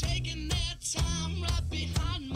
taking their time right behind my